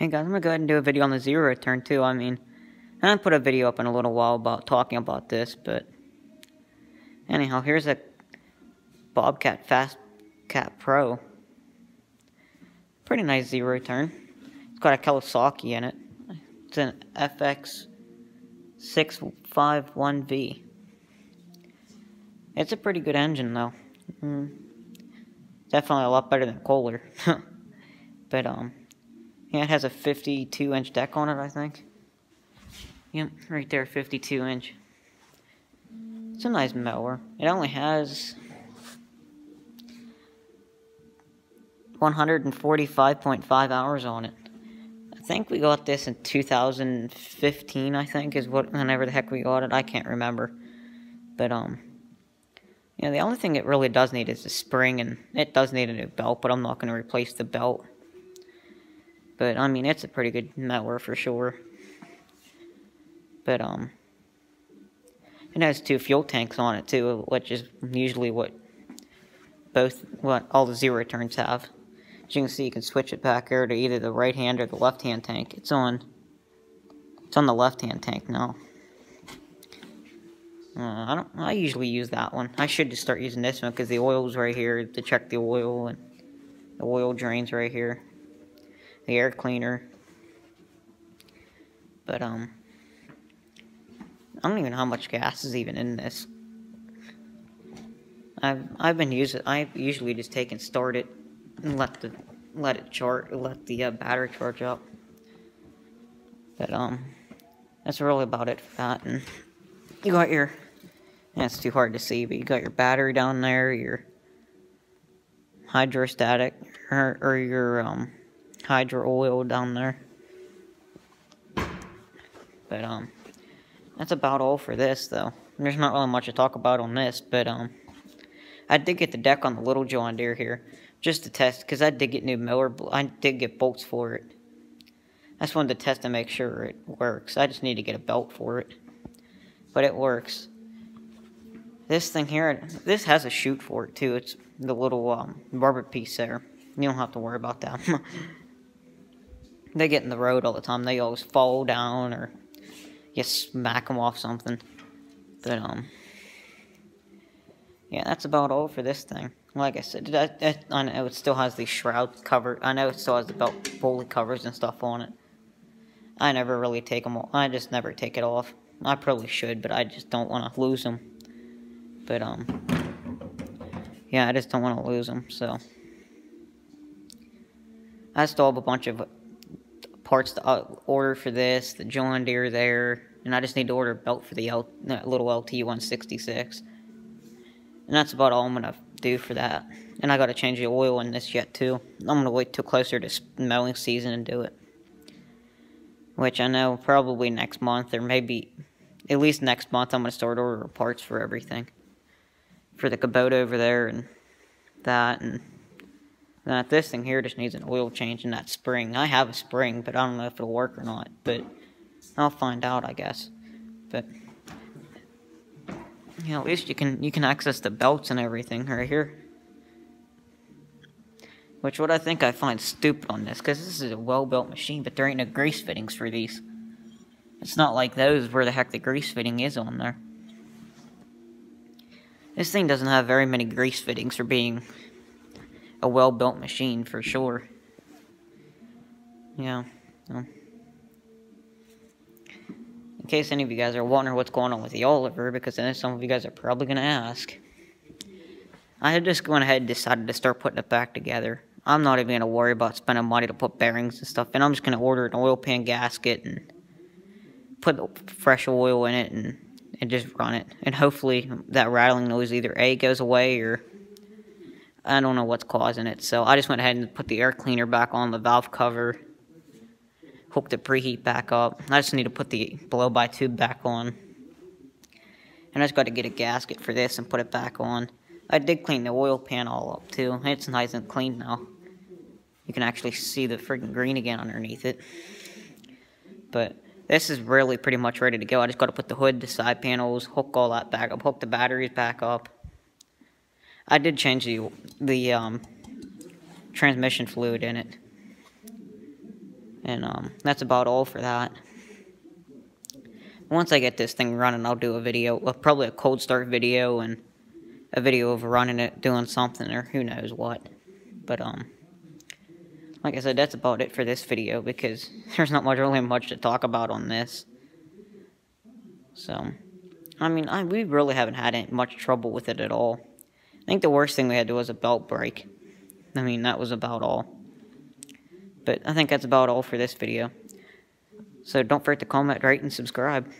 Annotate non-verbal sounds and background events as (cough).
Hey guys, I'm gonna go ahead and do a video on the zero turn too. I mean, I put a video up in a little while about talking about this, but anyhow, here's a Bobcat Fast Cat Pro. Pretty nice zero turn. It's got a Kawasaki in it. It's an FX 651V. It's a pretty good engine though. Mm. Definitely a lot better than Kohler. (laughs) but um yeah, it has a 52 inch deck on it, I think. Yep, right there, 52 inch. It's a nice mower. It only has 145.5 hours on it. I think we got this in 2015, I think, is what, whenever the heck we got it. I can't remember. But, um, yeah, the only thing it really does need is a spring, and it does need a new belt, but I'm not going to replace the belt. But, I mean, it's a pretty good mower for sure. But, um, it has two fuel tanks on it, too, which is usually what both, what all the zero turns have. As you can see, you can switch it back here to either the right hand or the left hand tank. It's on, it's on the left hand tank now. Uh, I don't. I usually use that one. I should just start using this one because the oil's right here to check the oil and the oil drains right here the air cleaner. But, um, I don't even know how much gas is even in this. I've, I've been using, I've usually just take and start it and let the, let it charge, let the uh, battery charge up. But, um, that's really about it for that. And you got your, it's too hard to see, but you got your battery down there, your hydrostatic, or, or your, um, hydro oil down there. But, um, that's about all for this, though. There's not really much to talk about on this, but, um, I did get the deck on the little John Deere here, just to test, because I did get new mower, I did get bolts for it. I just wanted to test to make sure it works. I just need to get a belt for it. But it works. This thing here, this has a chute for it, too. It's the little, um, rubber piece there. You don't have to worry about that. (laughs) they get in the road all the time. They always fall down or you smack them off something. But, um, yeah, that's about all for this thing. Like I said, I, I, know it still has the shroud cover. I know it still has the belt fully covers and stuff on it. I never really take them off. I just never take it off. I probably should, but I just don't want to lose them. But, um, yeah, I just don't want to lose them, so. I still have a bunch of parts to uh, order for this, the John Deere there, and I just need to order a belt for the L, little LT166. And that's about all I'm going to do for that. And I got to change the oil in this yet, too. I'm going to wait till closer to mowing season and do it. Which I know probably next month, or maybe at least next month, I'm going to start ordering parts for everything. For the Kubota over there and that, and that this thing here just needs an oil change in that spring. I have a spring, but I don't know if it'll work or not. But I'll find out, I guess. But yeah, at least you can you can access the belts and everything right here. Which what I think I find stupid on this, because this is a well-built machine, but there ain't no grease fittings for these. It's not like those where the heck the grease fitting is on there. This thing doesn't have very many grease fittings for being a well-built machine for sure. Yeah. Well. In case any of you guys are wondering what's going on with the Oliver, because I know some of you guys are probably going to ask. I had just went ahead and decided to start putting it back together. I'm not even going to worry about spending money to put bearings and stuff in. I'm just going to order an oil pan gasket and put fresh oil in it and, and just run it. And hopefully that rattling noise either A goes away or I don't know what's causing it. So I just went ahead and put the air cleaner back on the valve cover. Hooked the preheat back up. I just need to put the blow-by tube back on. And I just got to get a gasket for this and put it back on. I did clean the oil pan all up too. It's nice and clean now. You can actually see the freaking green again underneath it. But this is really pretty much ready to go. I just got to put the hood, the side panels, hook all that back up, hook the batteries back up. I did change the the um, transmission fluid in it. And um, that's about all for that. Once I get this thing running, I'll do a video, well, probably a cold start video and a video of running it, doing something, or who knows what. But, um, like I said, that's about it for this video because (laughs) there's not much, really much to talk about on this. So, I mean, I, we really haven't had much trouble with it at all. I think the worst thing we had to was a belt break. I mean, that was about all. But I think that's about all for this video. So don't forget to comment, rate, and subscribe.